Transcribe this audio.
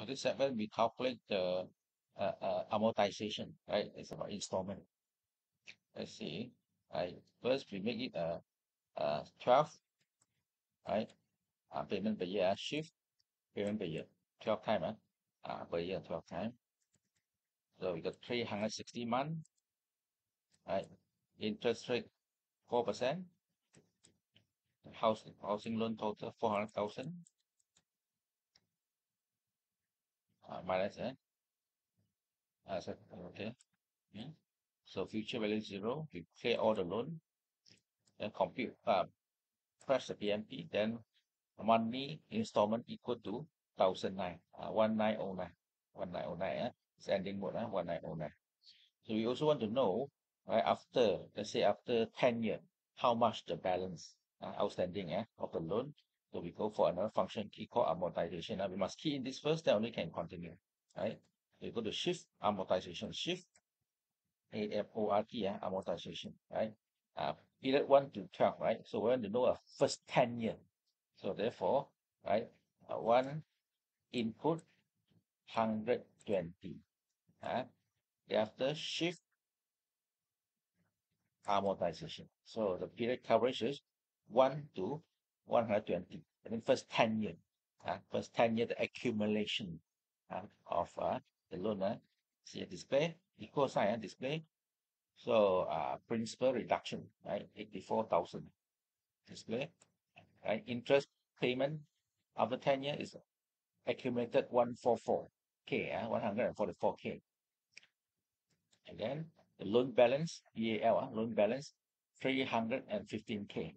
So this segment we calculate the uh, uh, amortization, right? It's about installment. Let's see. Right. First we make it a uh, 12, right? Uh, payment per year, shift payment per year, 12 time, uh, uh, per year, 12 time. So we got 360 month, right? Interest rate 4%. House, housing loan total 400,000. Uh, minus, eh? Uh, so, okay. Yeah. So future value zero, we clear all the loan, then compute, uh, press the PMT, then monthly installment equal to thousand nine, uh, one nine oh nine, one nine oh nine, eh? It's ending mode, uh, one nine oh nine. So we also want to know, right, after, let's say after 10 years, how much the balance uh, outstanding eh, of the loan. So we go for another function key called amortization. Uh, we must key in this first, then only can continue, right? We go to shift amortization, shift A-M-O-R-T, uh, amortization, right? Uh, period 1 to 12, right? So we want to know a first 10 year. So therefore, right, uh, one input 120. Uh, after shift amortization. So the period coverage is 1 to 120. I mean, first 10 year. Uh, first 10 year, the accumulation uh, of uh, the loan. Uh, see a display, equal sign uh, display. So uh, principal reduction, right? 84,000 display. Right? Interest payment after 10 years is accumulated 144K, uh, 144K. And then the loan balance, EAL, uh, loan balance 315K.